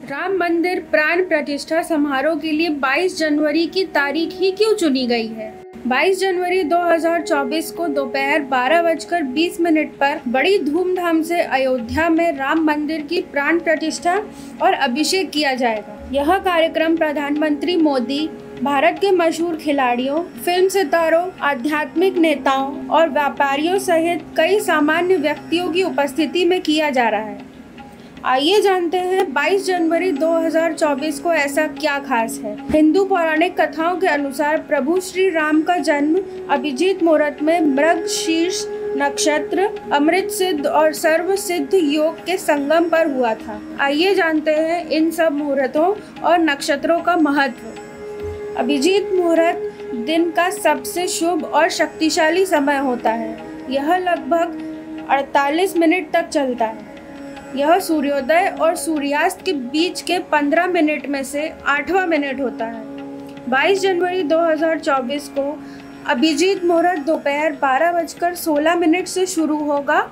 राम मंदिर प्राण प्रतिष्ठा समारोह के लिए 22 जनवरी की तारीख ही क्यों चुनी गई है? 22 जनवरी 2024 को दोपहर बारह बजकर बीस मिनट पर बड़ी धूमधाम से अयोध्या में राम मंदिर की प्राण प्रतिष्ठा और अभिषेक किया जाएगा। यह कार्यक्रम प्रधानमंत्री मोदी, भारत के मशहूर खिलाड़ियों, फ़िल्म सितारों, आध्यात्मिक नेताओं और व्यापारियों सहित कई सामान्य व्यक्तियों की उपस्थिति में किया जा रहा है। आइए जानते हैं 22 जनवरी 2024 को ऐसा क्या खास है। हिंदू पौराणिक कथाओं के अनुसार प्रभु श्री राम का जन्म अभिजीत मुहूर्त में मृग, शीर्ष, नक्षत्र, अमृत सिद्ध और सर्व सिद्ध योग के संगम पर हुआ था। आइए जानते हैं इन सब मुहूर्तों और नक्षत्रों का महत्व। अभिजीत मुहूर्त दिन का सबसे शुभ और शक्तिशाली समय होता है। यह लगभग 48 मिनट तक चलता है। यह सूर्योदय और सूर्यास्त के बीच के 15 मिनट में से आठवां मिनट होता है। 22 जनवरी 2024 को अभिजीत मुहूर्त दोपहर बारह बजकर सोलह मिनट से शुरू होगा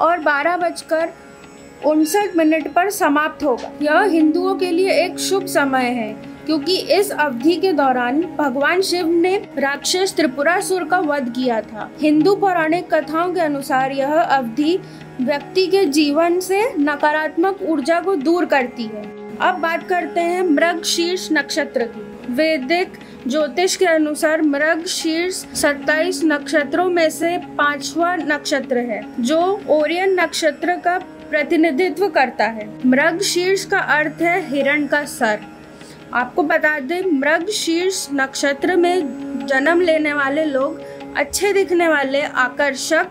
और बारह बजकर उनसठ मिनट पर समाप्त होगा। यह हिंदुओं के लिए एक शुभ समय है। क्योंकि इस अवधि के दौरान भगवान शिव ने राक्षस त्रिपुरासुर का वध किया था। हिंदू पौराणिक कथाओं के अनुसार यह अवधि व्यक्ति के जीवन से नकारात्मक ऊर्जा को दूर करती है। अब बात करते हैं मृग शीर्ष नक्षत्र की। वैदिक ज्योतिष के अनुसार मृग शीर्ष 27 नक्षत्रों में से पांचवा नक्षत्र है, जो ओरियन नक्षत्र का प्रतिनिधित्व करता है। मृग शीर्ष का अर्थ है हिरण का सर। आपको बता दें, मृग, शीर्ष नक्षत्र में जन्म लेने वाले लोग, अच्छे दिखने वाले, आकर्षक,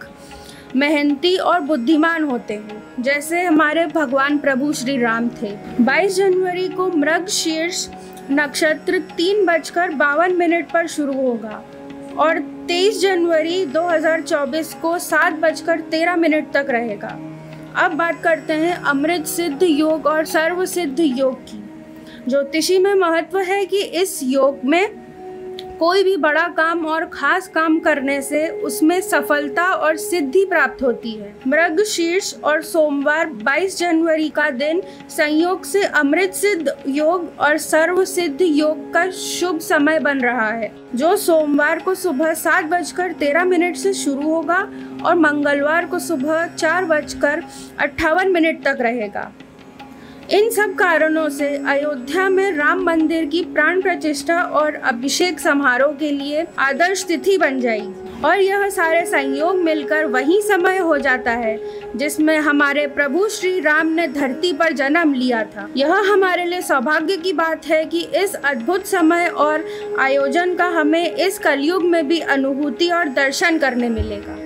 मेहनती और बुद्धिमान होते हैं। जैसे हमारे भगवान प्रभु श्री राम थे। 22 जनवरी को मृग, शीर्ष नक्षत्र तीन बजकर बावन मिनट पर शुरू होगा और 23 जनवरी 2024 को सात बजकर तेरह मिनट तक रहेगा। अब बात करते हैं अमृत सिद्ध योग और सर्व सिद्ध योग की। ज्योतिषी में महत्व है कि इस योग में कोई भी बड़ा काम और खास काम करने से उसमें सफलता और सिद्धि प्राप्त होती है। मृग शीर्ष और सोमवार 22 जनवरी का दिन संयोग से अमृत सिद्ध योग और सर्व सिद्ध योग का शुभ समय बन रहा है, जो सोमवार को सुबह सात बजकर तेरह मिनट से शुरू होगा और मंगलवार को सुबह चार बजकर अट्ठावन मिनट तक रहेगा। इन सब कारणों से अयोध्या में राम मंदिर की प्राण प्रतिष्ठा और अभिषेक समारोह के लिए आदर्श तिथि बन जाएगी और यह सारे संयोग मिलकर वही समय हो जाता है, जिसमें हमारे प्रभु श्री राम ने धरती पर जन्म लिया था। यह हमारे लिए सौभाग्य की बात है कि इस अद्भुत समय और आयोजन का हमें इस कलयुग में भी अनुभूति और दर्शन करने मिलेगा।